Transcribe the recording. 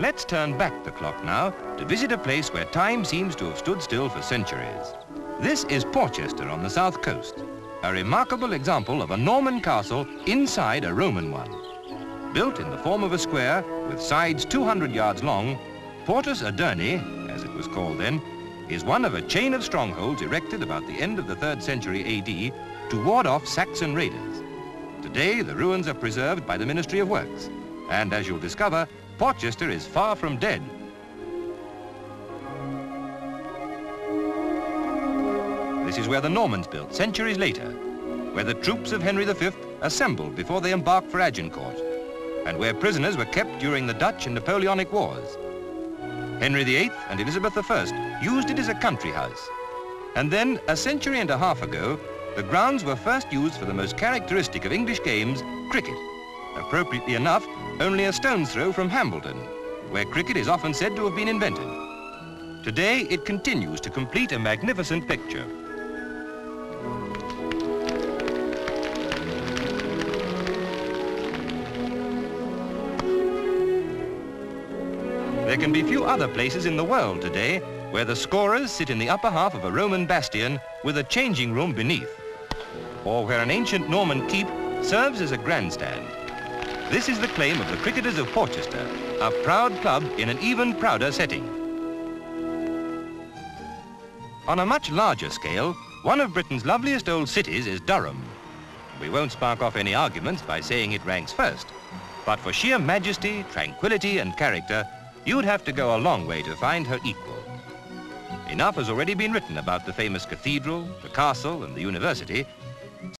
Let's turn back the clock now to visit a place where time seems to have stood still for centuries. This is Porchester on the south coast, a remarkable example of a Norman castle inside a Roman one. Built in the form of a square with sides 200 yards long, Portus Adurni, as it was called then, is one of a chain of strongholds erected about the end of the 3rd century AD to ward off Saxon raiders. Today, the ruins are preserved by the Ministry of Works, and as you'll discover, Porchester is far from dead. This is where the Normans built centuries later, where the troops of Henry V assembled before they embarked for Agincourt, and where prisoners were kept during the Dutch and Napoleonic Wars. Henry VIII and Elizabeth I used it as a country house. And then, a century and a half ago, the grounds were first used for the most characteristic of English games, cricket. Appropriately enough, only a stone's throw from Hambledon, where cricket is often said to have been invented. Today, it continues to complete a magnificent picture. There can be few other places in the world today where the scorers sit in the upper half of a Roman bastion with a changing room beneath, or where an ancient Norman keep serves as a grandstand. This is the claim of the cricketers of Porchester, a proud club in an even prouder setting. On a much larger scale, one of Britain's loveliest old cities is Durham. We won't spark off any arguments by saying it ranks first, but for sheer majesty, tranquility and character, you'd have to go a long way to find her equal. Enough has already been written about the famous cathedral, the castle and the university,